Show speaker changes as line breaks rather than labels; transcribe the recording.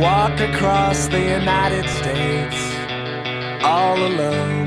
walk across the United States all alone.